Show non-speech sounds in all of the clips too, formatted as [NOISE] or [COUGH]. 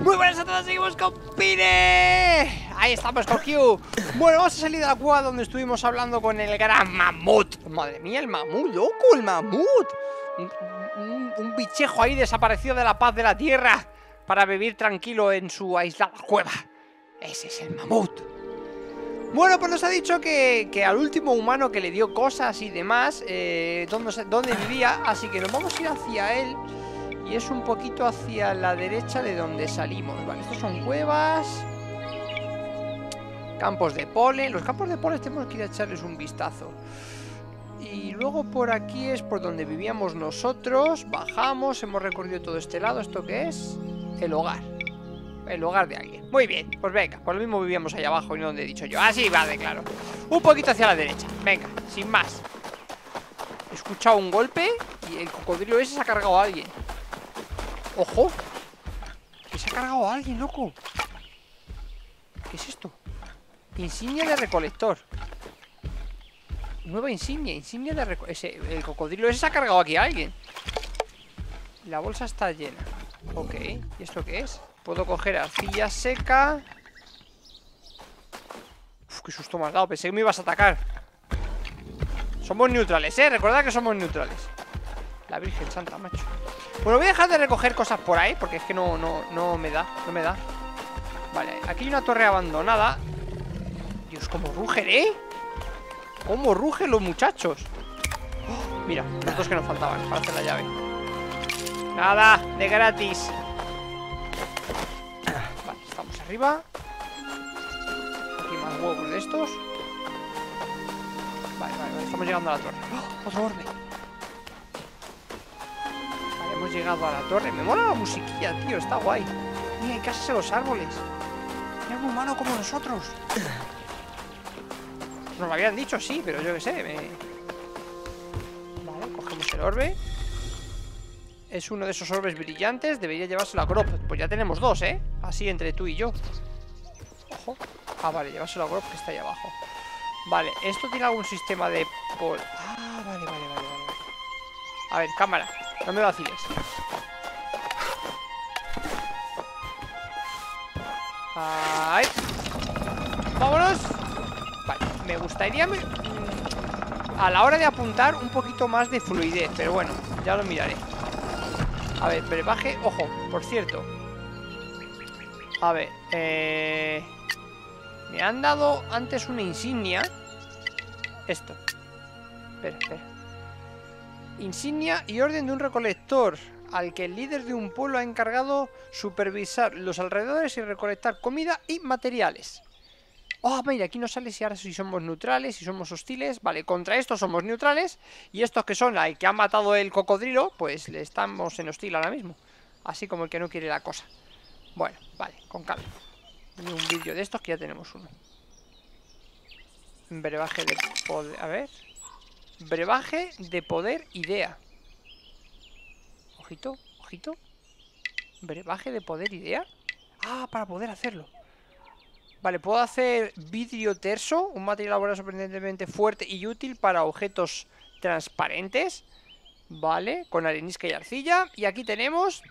Muy buenas a todos, seguimos con Pine Ahí estamos con Hugh Bueno, hemos salido de la cueva donde estuvimos hablando con el gran mamut. Madre mía, el mamut, loco, el mamut. Un, un, bichejo ahí desaparecido de la paz de la tierra Para vivir tranquilo en su aislada cueva. Ese es el mamut. Bueno, pues nos ha dicho que, al último humano que le dio cosas y demás, eh, dónde vivía, así que nos vamos a ir hacia él y es un poquito hacia la derecha de donde salimos. Vale, estos son cuevas. Campos de polen. Los campos de polen tenemos que ir a echarles un vistazo. Y luego por aquí es por donde vivíamos nosotros. Bajamos, hemos recorrido todo este lado. ¿Esto qué es? El hogar. El hogar de alguien. Muy bien, pues venga. Por lo mismo vivíamos allá abajo y no donde he dicho yo. Así ah, vale, claro. Un poquito hacia la derecha. Venga, sin más. He escuchado un golpe y el cocodrilo ese se ha cargado a alguien. ¡Ojo! Que se ha cargado a alguien, loco ¿Qué es esto? Insignia de recolector Nueva insignia, insignia de recolector El cocodrilo ese se ha cargado aquí a alguien La bolsa está llena Ok, ¿y esto qué es? Puedo coger arcilla seca Uf, qué susto me has dado Pensé que me ibas a atacar Somos neutrales, ¿eh? Recordad que somos neutrales La Virgen Santa, macho bueno, voy a dejar de recoger cosas por ahí Porque es que no, no, no me da No me da. Vale, aquí hay una torre abandonada. Dios, cómo rugen, ¿eh? Cómo rugen los muchachos oh, Mira, los dos que nos faltaban Para hacer la llave. Nada, de gratis. Vale, estamos arriba. Aquí más huevos de estos. Vale, vale, vale Estamos llegando a la torre. ¡Oh, Otro orbe Llegado a la torre. Me mola la musiquilla, tío. Está guay. Mira, hay casas en los árboles. Hay un humano como nosotros. Nos lo habían dicho, sí, pero yo qué sé. Vale, cogemos el orbe. Es uno de esos orbes brillantes. Debería llevárselo a Grop. Pues ya tenemos dos, ¿eh? Así entre tú y yo. Ojo. Ah, vale, llevárselo a Grop que está ahí abajo. Vale, esto tiene algún sistema de... Pol... Ah, vale, vale, vale, vale. A ver, cámara. No me vaciles. ¡Vámonos! Vale, me gustaría a la hora de apuntar un poquito más de fluidez, pero bueno, ya lo miraré. A ver, brebaje, ojo, por cierto. A ver, eh... Me han dado antes una insignia. Esto. Espera, espera. Insignia y orden de un recolector, al que el líder de un pueblo ha encargado supervisar los alrededores y recolectar comida y materiales. Oh, mira, aquí nos sale si ahora si somos neutrales, si somos hostiles. Vale, contra estos somos neutrales. Y estos que son el que ha matado el cocodrilo, pues le estamos en hostil ahora mismo. Así como el que no quiere la cosa. Bueno, vale, con calma. un vídeo de estos que ya tenemos uno. Brebaje de poder... A ver... Brebaje de poder idea. Ojito, ojito. Brebaje de poder idea. Ah, para poder hacerlo. Vale, puedo hacer vidrio terso, un material laboral sorprendentemente fuerte y útil para objetos transparentes. Vale, con arenisca y arcilla. Y aquí tenemos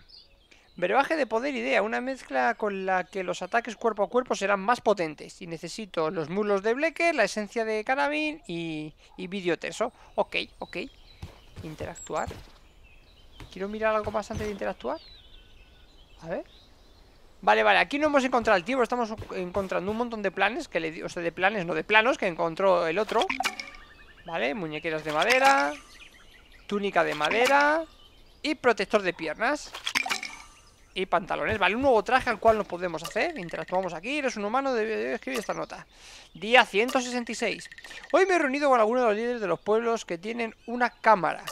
Brebaje de poder idea, una mezcla con la que los ataques cuerpo a cuerpo serán más potentes. Y necesito los mulos de Blecker, la esencia de carabín y, y vídeo teso. Ok, ok. Interactuar. Quiero mirar algo más antes de interactuar. A ver. Vale, vale, aquí no hemos encontrado el tío, estamos encontrando un montón de planes que le O sea, de planes, no de planos, que encontró el otro. Vale, muñequeras de madera. Túnica de madera. Y protector de piernas y pantalones Vale, un nuevo traje al cual nos podemos hacer Interactuamos aquí, eres un humano, debe escribir esta nota Día 166 Hoy me he reunido con algunos de los líderes de los pueblos que tienen una cámara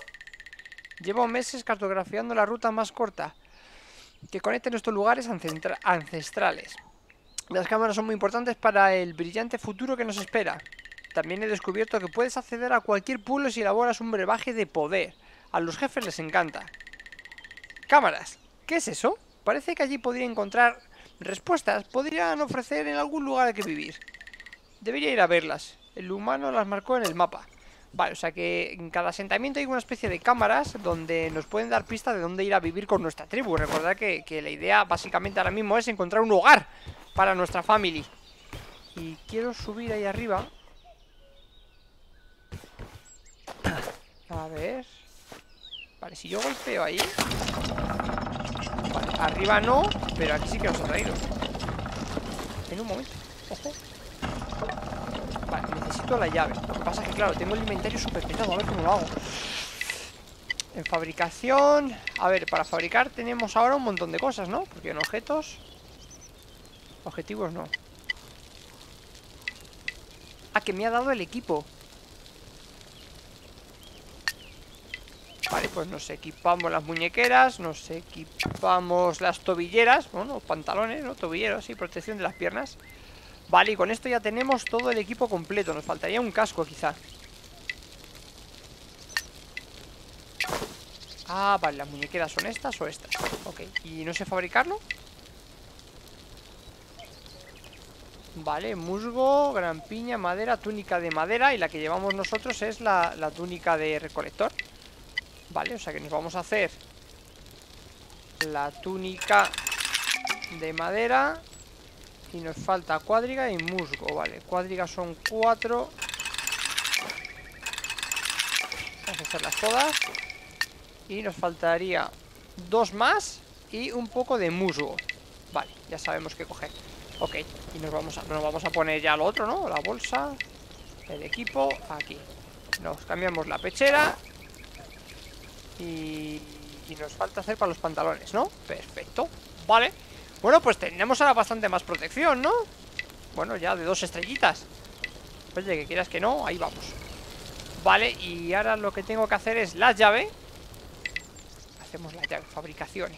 Llevo meses cartografiando la ruta más corta Que conecte nuestros lugares ancestrales Las cámaras son muy importantes para el brillante futuro que nos espera También he descubierto que puedes acceder a cualquier pueblo si elaboras un brebaje de poder A los jefes les encanta Cámaras ¿Qué es eso? Parece que allí podría encontrar respuestas, podrían ofrecer en algún lugar que vivir. Debería ir a verlas. El humano las marcó en el mapa. Vale, o sea que en cada asentamiento hay una especie de cámaras donde nos pueden dar pistas de dónde ir a vivir con nuestra tribu. Recordad que, que la idea básicamente ahora mismo es encontrar un hogar para nuestra family. Y quiero subir ahí arriba. A ver. Vale, si yo golpeo ahí. Vale, arriba no, pero aquí sí que nos ha traído. En un momento. Ojo. Vale, necesito la llave. Lo que pasa es que, claro, tengo el inventario súper pesado A ver cómo lo hago. En fabricación A ver, para fabricar tenemos ahora un montón de cosas, ¿no? Porque en objetos Objetivos no. Ah, que me ha dado el equipo. Vale, pues nos equipamos las muñequeras Nos equipamos las tobilleras Bueno, pantalones, ¿no? Tobilleros, y protección de las piernas Vale, y con esto ya tenemos todo el equipo completo. Nos faltaría un casco quizá. Ah, vale, las muñequeras son estas o estas. Ok, ¿y no sé fabricarlo? Vale, musgo, gran piña, madera, túnica de madera Y la que llevamos nosotros es la, la túnica de recolector. Vale, o sea que nos vamos a hacer La túnica de madera y nos falta cuadriga y musgo, vale. Cuadriga son cuatro. Vamos a hacerlas todas. Y nos faltaría dos más y un poco de musgo. Vale, ya sabemos qué coger. Ok, y nos vamos a, nos vamos a poner ya lo otro, ¿no? La bolsa El equipo, aquí. Nos cambiamos la pechera. Y, y nos falta hacer para los pantalones, ¿no? Perfecto, vale bueno, pues tenemos ahora bastante más protección, ¿no? Bueno, ya de dos estrellitas. Oye, que quieras que no, ahí vamos. Vale, y ahora lo que tengo que hacer es la llave. Hacemos la llave, fabricación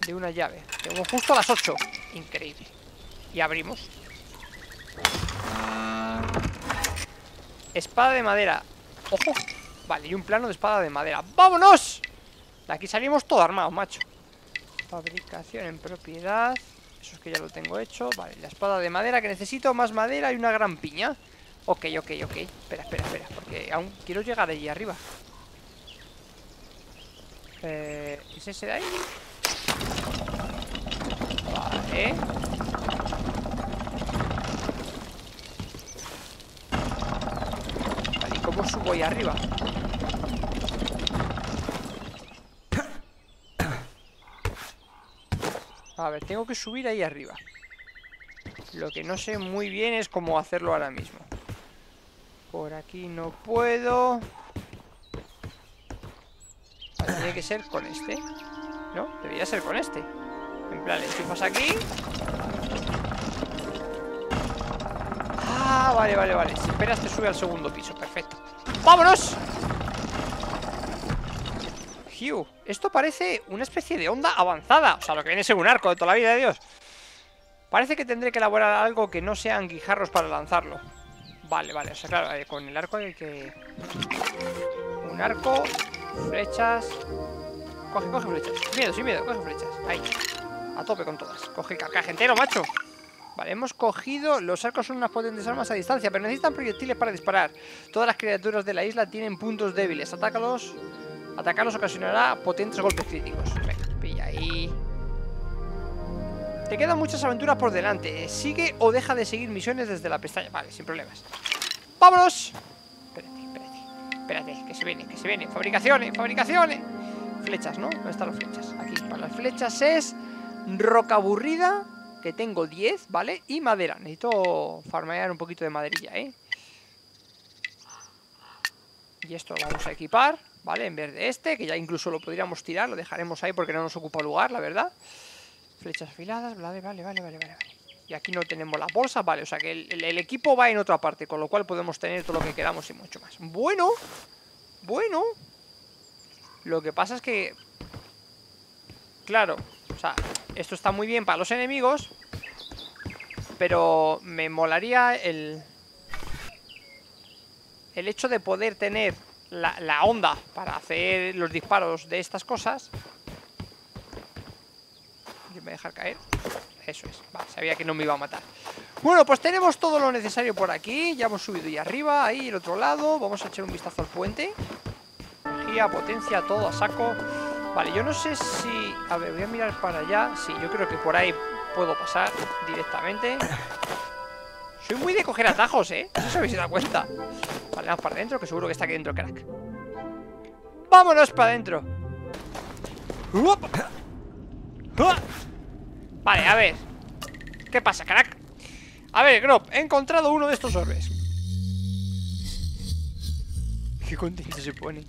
De una llave. Tengo justo a las 8 Increíble. Y abrimos. Espada de madera. Ojo. Vale, y un plano de espada de madera. ¡Vámonos! De aquí salimos todo armados, macho Fabricación en propiedad. Eso es que ya lo tengo hecho. Vale, la espada de madera que necesito Más madera y una gran piña. Ok, ok, ok. Espera, espera, espera Porque aún quiero llegar allí arriba. Eh, ¿Es ese de ahí? Vale. Vale, ¿y cómo subo ahí arriba? A ver, tengo que subir ahí arriba. Lo que no sé muy bien es cómo hacerlo ahora mismo. Por aquí no puedo. Tiene que ser con este ¿No? Debería ser con este. En plan, le enchufas aquí. Ah, vale, vale, vale. Si esperas te sube al segundo piso, perfecto. ¡Vámonos! Hugh, esto parece una especie de onda avanzada O sea, lo que viene ser un arco de toda la vida de Dios. Parece que tendré que elaborar algo que no sean guijarros para lanzarlo. Vale, vale, o sea, claro, eh, con el arco hay que... Un arco, flechas... Coge, coge flechas, sin miedo, sin miedo, coge flechas. Ahí, a tope con todas. Coge carcaje entero, macho. Vale, hemos cogido... Los arcos son unas potentes armas a distancia Pero necesitan proyectiles para disparar. Todas las criaturas de la isla tienen puntos débiles. Atácalos Atacarlos ocasionará potentes golpes críticos. Venga, pilla ahí. Te quedan muchas aventuras por delante. Sigue o deja de seguir misiones desde la pestaña. Vale, sin problemas. ¡Vámonos! Espérate, espérate. Espérate, que se viene, que se viene. Fabricaciones, fabricaciones. Flechas, ¿no? ¿Dónde están las flechas? Aquí, para las flechas es roca aburrida, que tengo 10, ¿vale? Y madera. Necesito farmear un poquito de maderilla, ¿eh? Y esto lo vamos a equipar. ¿Vale? En vez de este, que ya incluso lo podríamos tirar, lo dejaremos ahí porque no nos ocupa lugar, la verdad. Flechas afiladas, vale, vale, vale, vale, vale. Y aquí no tenemos la bolsa, vale, o sea que el, equipo va en otra parte, con lo cual podemos tener todo lo que queramos y mucho más. Bueno, bueno. Lo que pasa es que... Claro, o sea, esto está muy bien para los enemigos, pero me molaría el... El hecho de poder tener la, onda para hacer los disparos de estas cosas me dejar caer. Eso es. Vale, sabía que no me iba a matar. Bueno, pues tenemos todo lo necesario por aquí. Ya hemos subido y arriba, ahí, el otro lado. Vamos a echar un vistazo al puente. Energía, potencia, todo a saco. Vale, yo no sé si... A ver, voy a mirar para allá. Sí, yo creo que por ahí puedo pasar directamente. Soy muy de coger atajos, ¿eh? No si habéis dado cuenta. Vale, vamos para adentro, que seguro que está aquí dentro, crack. ¡Vámonos para adentro! Vale, a ver ¿Qué pasa, crack? A ver, Grop, he encontrado uno de estos orbes Qué contento se pone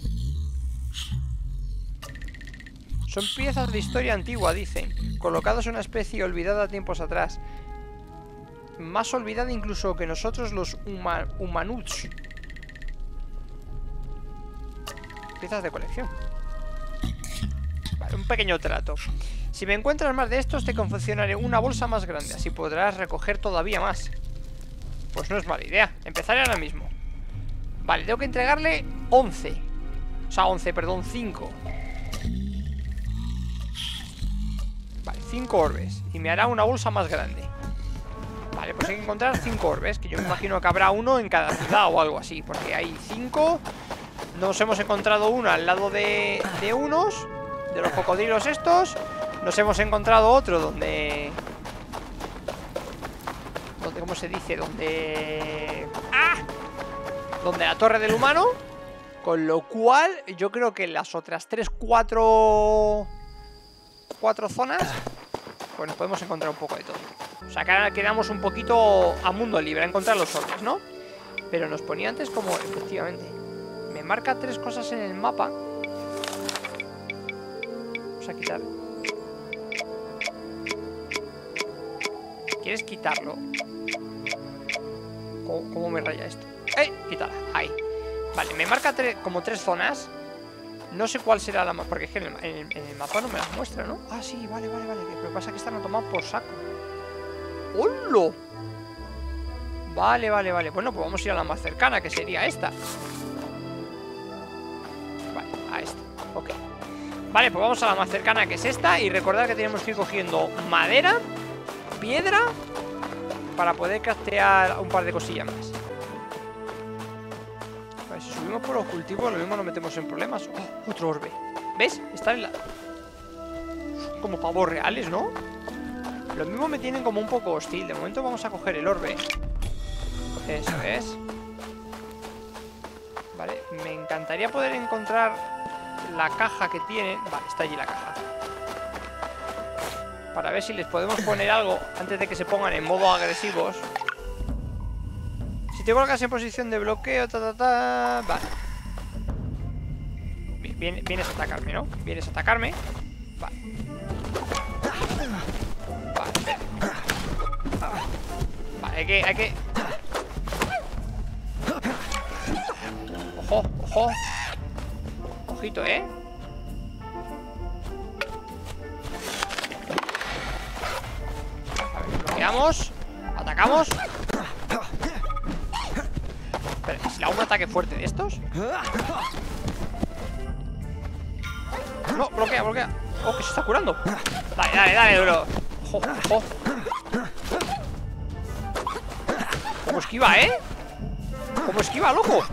Son piezas de historia antigua, dicen Colocados en una especie olvidada tiempos atrás Más olvidada incluso que nosotros los humanuts Piezas de colección un pequeño trato. Si me encuentras más de estos, te confeccionaré una bolsa más grande, así podrás recoger todavía más. Pues no es mala idea. Empezaré ahora mismo. Vale, tengo que entregarle 11. O sea, 11, perdón, 5. Vale, 5 orbes. Y me hará una bolsa más grande. Vale, pues hay que encontrar 5 orbes, que yo me imagino que habrá uno en cada ciudad o algo así, porque hay 5. Nos hemos encontrado uno al lado de, de unos de los cocodrilos estos Nos hemos encontrado otro donde... Donde, ¿cómo se dice? Donde... ¡Ah! Donde la torre del humano Con lo cual, yo creo que las otras tres, cuatro... Cuatro zonas Pues nos podemos encontrar un poco de todo O sea, que quedamos un poquito a mundo libre A encontrar los orbes, ¿no? Pero nos ponía antes como, efectivamente Me marca tres cosas en el mapa a quitar. ¿Quieres quitarlo? ¿Cómo, me raya esto? ¡Eh! Quítala, ahí Vale, me marca como tres zonas No sé cuál será la más Porque es que en el, mapa no me las muestra, ¿no? Ah, sí, vale, vale, vale que pasa que están tomados por saco ¡Hola! Vale, vale, vale Bueno, pues vamos a ir a la más cercana Que sería esta Ok. Vale, pues vamos a la más cercana que es esta Y recordad que tenemos que ir cogiendo madera Piedra Para poder craftear un par de cosillas más. Vale, si subimos por los cultivos Lo mismo nos metemos en problemas. Oh, Otro orbe. ¿Ves? Está en la... Como pavos reales, ¿no? Lo mismo me tienen como un poco hostil. De momento vamos a coger el orbe. Eso es. Vale, me encantaría poder encontrar la caja que tienen Vale, está allí la caja. Para ver si les podemos poner algo Antes de que se pongan en modo agresivos. Si te colocas en posición de bloqueo ta, ta, ta, Vale. Vienes a atacarme, ¿no? Vienes a atacarme. Vale. Vale, Vale, hay que... Hay que... Ojo, ojo Ojito, ¿eh? Bloqueamos Atacamos. Espera, hago un ataque fuerte de estos No, bloquea, bloquea. Oh, que se está curando. Dale, dale, dale, Ojo, ojo Como esquiva, ¿eh? Como esquiva, loco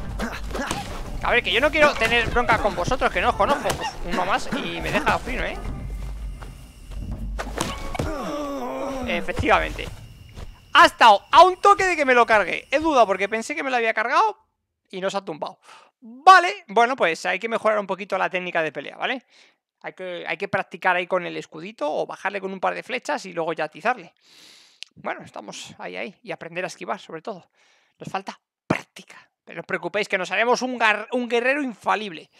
a ver, que yo no quiero tener bronca con vosotros Que no os conozco. Uno más y me deja fino, ¿eh? Efectivamente. Ha estado a un toque de que me lo cargue. He dudado porque pensé que me lo había cargado Y no se ha tumbado. Vale, bueno, pues hay que mejorar un poquito la técnica de pelea, ¿vale? Hay que, hay que practicar ahí con el escudito O bajarle con un par de flechas y luego ya atizarle. Bueno, estamos ahí, ahí Y aprender a esquivar, sobre todo. Nos falta práctica pero no os preocupéis que nos haremos un, un, guerrero infalible.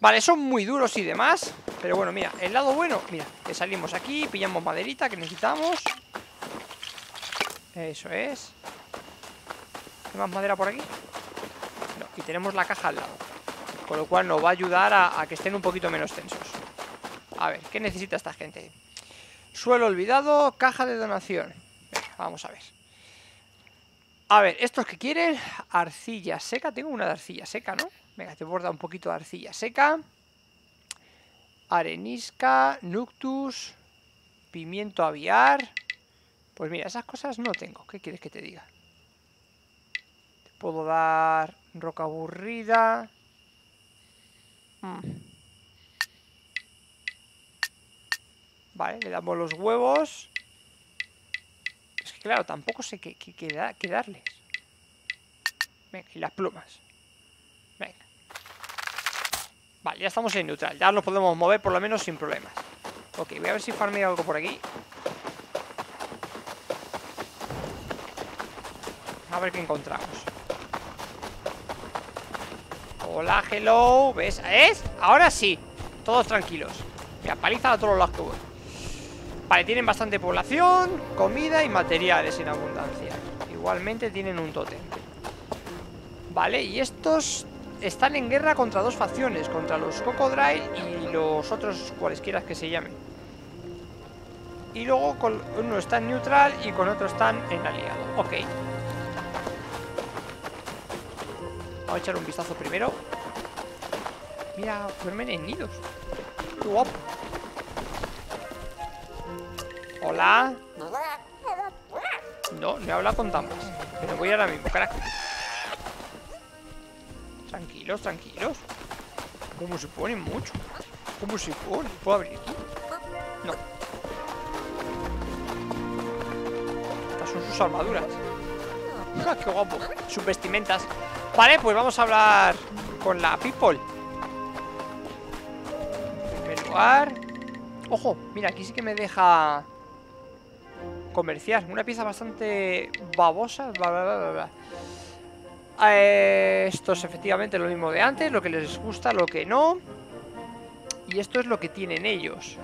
Vale, son muy duros y demás Pero bueno, mira, el lado bueno Mira, que salimos aquí, pillamos maderita que necesitamos. Eso es. ¿Hay más madera por aquí? No, y tenemos la caja al lado Con lo cual nos va a ayudar a, a que estén un poquito menos tensos. A ver, ¿qué necesita esta gente? Suelo olvidado, caja de donación. Venga, vamos a ver a ver, estos que quieren Arcilla seca, tengo una de arcilla seca, ¿no? Venga, te borda un poquito de arcilla seca Arenisca Nuctus Pimiento aviar. Pues mira, esas cosas no tengo. ¿Qué quieres que te diga? Te puedo dar roca aburrida. Mm. Vale, le damos los huevos. Claro, tampoco sé qué, qué darles. Venga, y las plumas. Venga. Vale, ya estamos en neutral. Ya nos podemos mover por lo menos sin problemas. Ok, voy a ver si farmeo algo por aquí. A ver qué encontramos. Hola, hello. ¿Ves? ¿Es? Ahora sí. Todos tranquilos. Mira, paliza a todos los que voy. Vale, tienen bastante población, comida y materiales en abundancia. Igualmente tienen un tótem. Vale, y estos están en guerra contra dos facciones, contra los Cocodrile y los otros cualesquiera que se llamen. Y luego con uno está en neutral y con otro están en aliado. Ok. Vamos a echar un vistazo primero. Mira, duermen en nidos. Qué guapo. Hola. No, no he hablado con Tampas. Pero voy ahora mismo, carajo. Tranquilos, tranquilos. ¿Cómo se ponen mucho? ¿Cómo se pone? ¿Puedo abrir? No. Estas son sus armaduras. Ah, ¡Qué guapo! Sus vestimentas. Vale, pues vamos a hablar con la people. En primer lugar. Ojo, mira, aquí sí que me deja comerciar. Una pieza bastante babosa. Bla, bla, bla, eh, esto es efectivamente lo mismo de antes, lo que les gusta, lo que no. Y esto es lo que tienen ellos.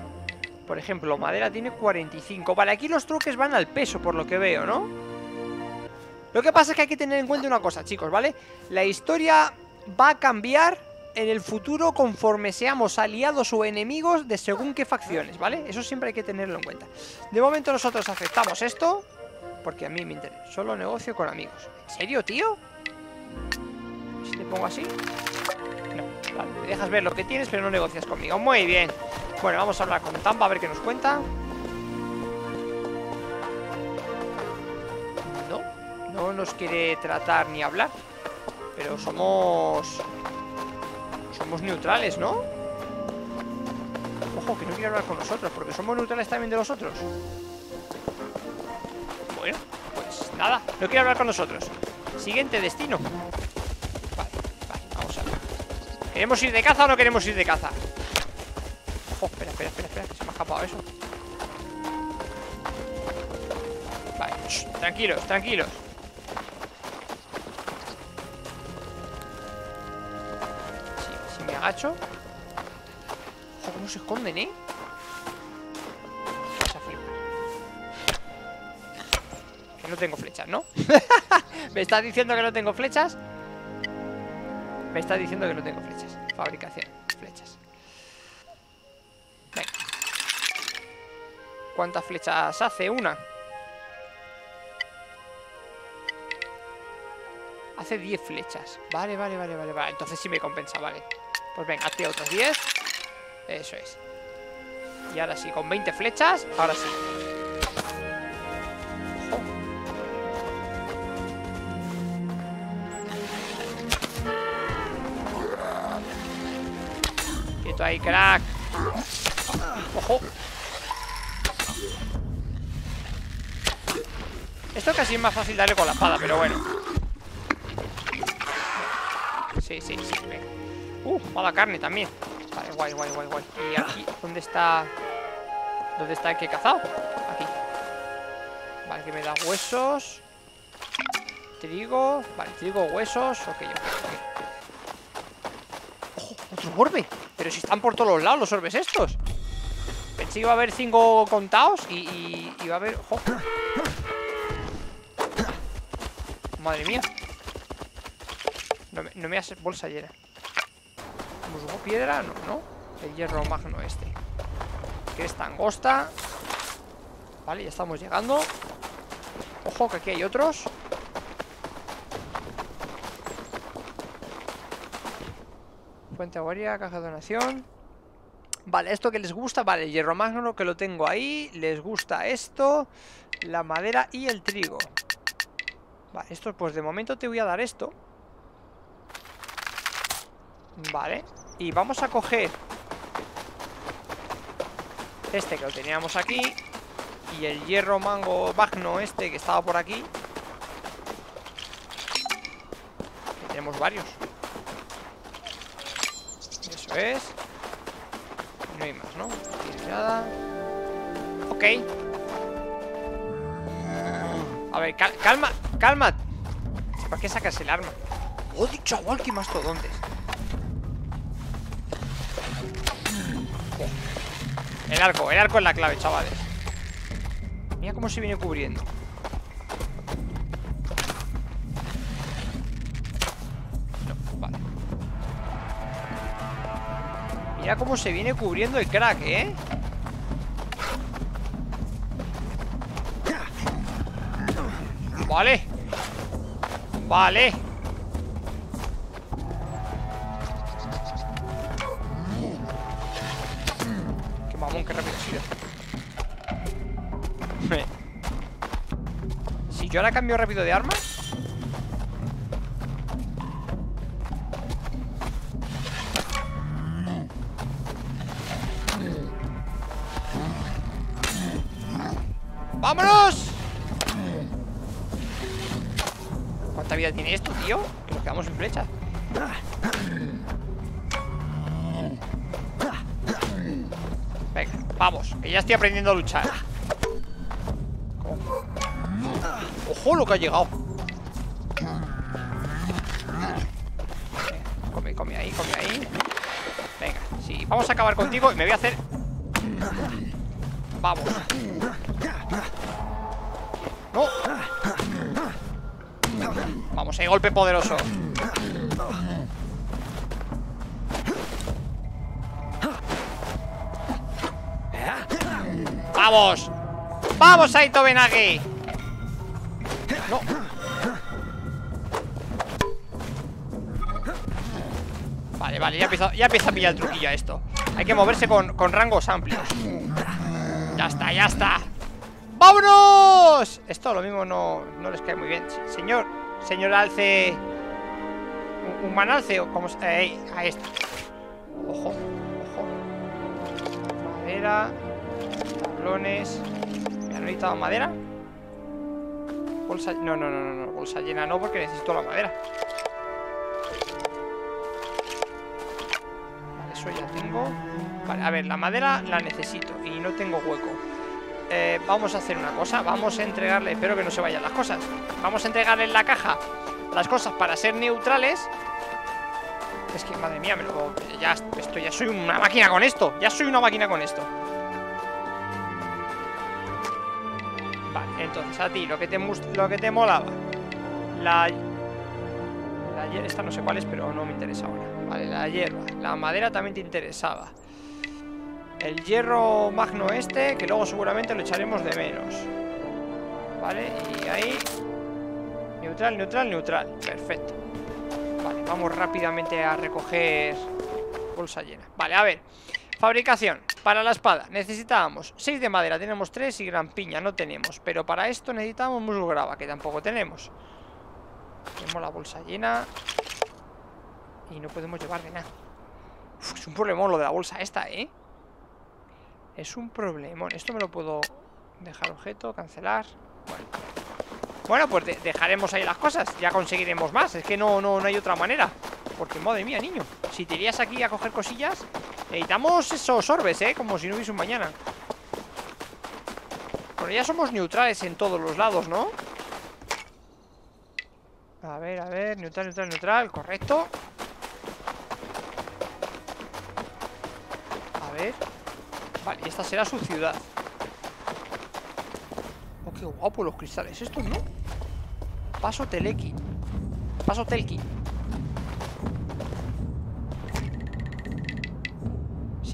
Por ejemplo, madera tiene 45. Vale, aquí los truques van al peso, por lo que veo, ¿no? Lo que pasa es que hay que tener en cuenta una cosa, chicos, ¿vale? La historia va a cambiar en el futuro conforme seamos aliados o enemigos de según qué facciones, ¿vale? Eso siempre hay que tenerlo en cuenta. De momento nosotros aceptamos esto, porque a mí me interesa. Solo negocio con amigos. ¿En serio, tío? Si te pongo así No, vale, me dejas ver lo que tienes Pero no negocias conmigo, muy bien Bueno, vamos a hablar con Tamba a ver qué nos cuenta No, no nos quiere tratar ni hablar Pero somos... Somos neutrales, ¿no? Ojo, que no quiere hablar con nosotros Porque somos neutrales también de los otros. Bueno, pues nada No quiere hablar con nosotros. Siguiente destino. Vale, vale, vamos a ver. ¿Queremos ir de caza o no queremos ir de caza? Oh, espera, espera, espera, espera se me ha escapado eso. Vale, tranquilos, tranquilos Agacho Ojo, cómo se esconden, ¿eh? Que no tengo flechas, ¿no? [LAUGHS] ¿Me estás diciendo que no tengo flechas? Me estás diciendo que no tengo flechas. Fabricación, flechas. Venga. ¿Cuántas flechas hace? Una. Hace 10 flechas. Vale, vale, vale, vale, vale. Entonces sí me compensa, vale Pues venga, hazte otros 10 Eso es. Y ahora sí, con 20 flechas Ahora sí. Ahí, crack. Ojo. Esto casi es más fácil darle con la espada, pero bueno. Sí, sí, sí, venga Uh, mala carne también. Vale, guay, guay, guay, guay. Y aquí, ¿dónde está? ¿Dónde está el que he cazado? Aquí. Vale, que me da huesos. Trigo. Vale, trigo, huesos. Ok, ok. ¡Ojo! ¡Otro orbe! Pero si están por todos los lados los orbes estos. Pensé que iba a haber cinco contados Y, y iba a haber... ¡Ojo! Madre mía. No me, no me hace bolsa llena ¿Musgo piedra? No, no El hierro magno este. Que es angosta Vale, ya estamos llegando. Ojo, que aquí hay otros. Fuente aguaria, caja de donación. Vale, esto que les gusta, vale, el hierro magno que lo tengo ahí Les gusta esto La madera y el trigo. Vale, esto pues de momento te voy a dar esto. Vale Y vamos a coger Este que lo teníamos aquí Y el hierro mango magno este que estaba por aquí Tenemos varios Eso es No hay más, ¿no? No tiene nada Ok A ver, calma Calma ¿Para qué sacas el arma? ¡Oh, chaval! ¡Qué mastodontes! El arco, el arco es la clave, chavales. Mira cómo se viene cubriendo. Mira cómo se viene cubriendo el crack, ¿eh? Vale. Vale yo ahora cambio rápido de arma ¡Vámonos! ¿Cuánta vida tiene esto, tío? Que nos quedamos sin flecha Venga, vamos Que ya estoy aprendiendo a luchar ¡Ojo lo que ha llegado! Come, come ahí, come ahí Venga, sí, vamos a acabar contigo Y me voy a hacer Vamos ¡No! Vamos, hay golpe poderoso ¡Vamos! ¡Vamos, Aito Benagi! ¡No! Vale, vale, ya empieza, ya empieza a pillar el truquillo a esto. Hay que moverse con, con rangos amplios. Ya está, ya está. ¡Vámonos! Esto lo mismo no, no les cae muy bien. Señor, señor alce Un, manalce o como eh, Ahí está. Ojo, ojo. Madera Tablones ¿Me han necesitado madera? Bolsa... No, no, no, no, bolsa llena no Porque necesito la madera. Vale, eso ya tengo. Vale, a ver, la madera la necesito Y no tengo hueco. Eh, vamos a hacer una cosa Vamos a entregarle, espero que no se vayan las cosas. Vamos a entregarle en la caja Las cosas para ser neutrales. Es que, madre mía, me lo, ya, esto, ya soy una máquina con esto Ya soy una máquina con esto entonces a ti lo que te, lo que molaba. La... La esta no sé cuál es, pero no me interesa ahora. Vale, la hierba. La madera también te interesaba. El hierro magno este, que luego seguramente lo echaremos de menos. Vale, y ahí. Neutral, neutral, neutral. Perfecto. Vale, vamos rápidamente a recoger Bolsa llena. Vale, a ver Fabricación, para la espada necesitábamos 6 de madera, tenemos 3 y gran piña No tenemos, pero para esto necesitamos musgo grava Que tampoco tenemos Tenemos la bolsa llena Y no podemos llevar de nada Es un problema lo de la bolsa esta, ¿eh? Es un problema. Esto me lo puedo dejar objeto, cancelar. Bueno. Bueno, pues dejaremos ahí las cosas. Ya conseguiremos más. Es que no, no, no hay otra manera. Porque, madre mía, niño. Si te irías aquí a coger cosillas, necesitamos esos orbes, ¿eh? Como si no hubiese un mañana. Bueno, ya somos neutrales en todos los lados, ¿no? A ver, a ver, neutral, neutral, neutral, correcto A ver Vale, esta será su ciudad Oh, qué guapo los cristales Estos, ¿no? Paso Teleki Paso Telki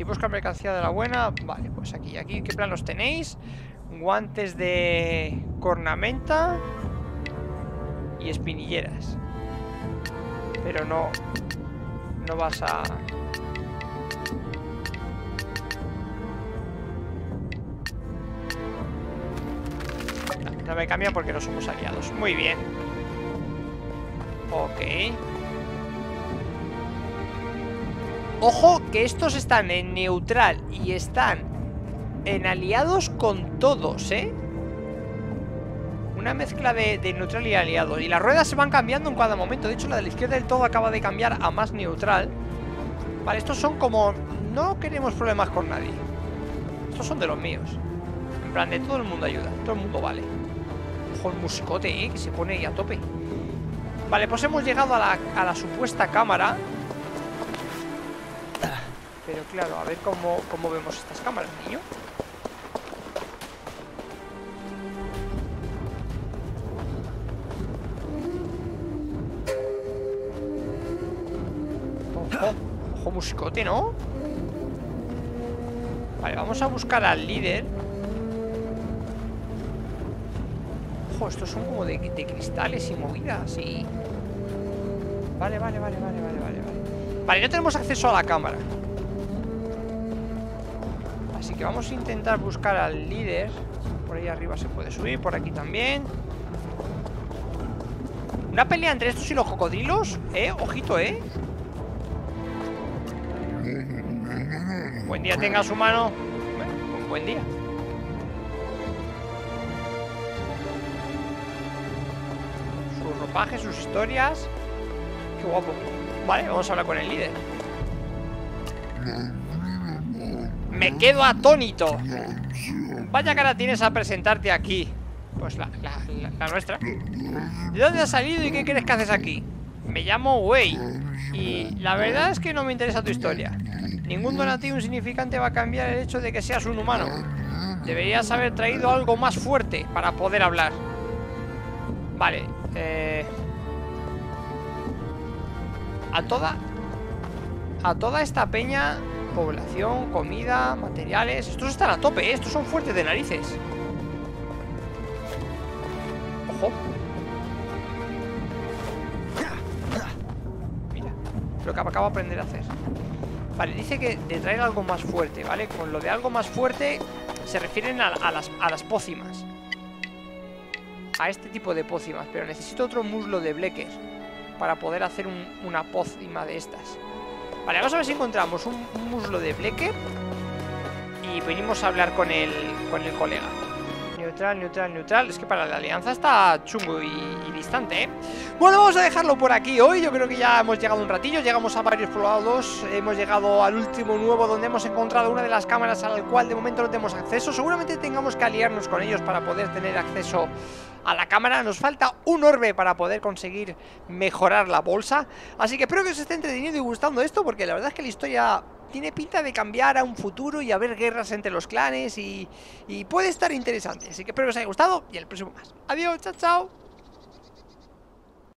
buscar mercancía de la buena. Vale, pues aquí. Aquí, ¿qué planos tenéis? Guantes de cornamenta y espinilleras. Pero no... No vas a... No, me cambia porque no somos aliados. Muy bien. Ok. Ojo que estos están en neutral y están en aliados con todos, ¿eh? Una mezcla de, neutral y aliados Y las ruedas se van cambiando en cada momento. De hecho la de la izquierda del todo acaba de cambiar a más neutral. Vale, estos son como... No queremos problemas con nadie. Estos son de los míos. En plan, de todo el mundo ayuda Todo el mundo vale. Ojo el musicote, ¿eh? Que se pone ahí a tope. Vale, pues hemos llegado a la supuesta cámara Pero claro, a ver cómo, cómo vemos estas cámaras, niño. Ojo, musicote, ¿no? Vale, vamos a buscar al líder. Ojo, estos son como de, cristales y movidas y... Vale, vale, vale, vale, vale, vale. Vale, no tenemos acceso a la cámara que vamos a intentar buscar al líder Por ahí arriba se puede subir, por aquí también Una pelea entre estos y los cocodrilos Eh, ojito, eh Buen día tenga su mano. Bueno, un buen día. Sus ropajes, sus historias. Qué guapo. Vale, vamos a hablar con el líder. Me quedo atónito. Vaya cara tienes a presentarte aquí. Pues la, la, la, la nuestra. ¿De dónde has salido y qué crees que haces aquí? Me llamo Wei. Y la verdad es que no me interesa tu historia. Ningún donativo insignificante va a cambiar el hecho de que seas un humano. Deberías haber traído algo más fuerte para poder hablar. Vale, eh... A toda... A toda esta peña, población, comida, materiales... Estos están a tope, ¿eh? Estos son fuertes de narices. Ojo. Mira, lo que acabo de aprender a hacer. Vale, dice que de traer algo más fuerte, ¿vale? Con lo de algo más fuerte se refieren a, las, pócimas A este tipo de pócimas Pero necesito otro muslo de bleques Para poder hacer un, una pócima de estas Vale, vamos a ver si encontramos un, muslo de bleque Y venimos a hablar con el, con el colega Neutral, neutral, neutral. Es que para la alianza está chungo y, distante, ¿eh? Bueno, vamos a dejarlo por aquí hoy. Yo creo que ya hemos llegado un ratillo. Llegamos a varios poblados. Hemos llegado al último nuevo Donde hemos encontrado una de las cámaras Al cual de momento no tenemos acceso. Seguramente tengamos que aliarnos con ellos Para poder tener acceso a la cámara. Nos falta un orbe para poder conseguir Mejorar la bolsa. Así que espero que os esté entreteniendo y gustando esto Porque la verdad es que la historia tiene pinta de cambiar a un futuro y haber guerras entre los clanes y, y puede estar interesante. Así que espero que os haya gustado y el próximo más. Adiós, chao, chao.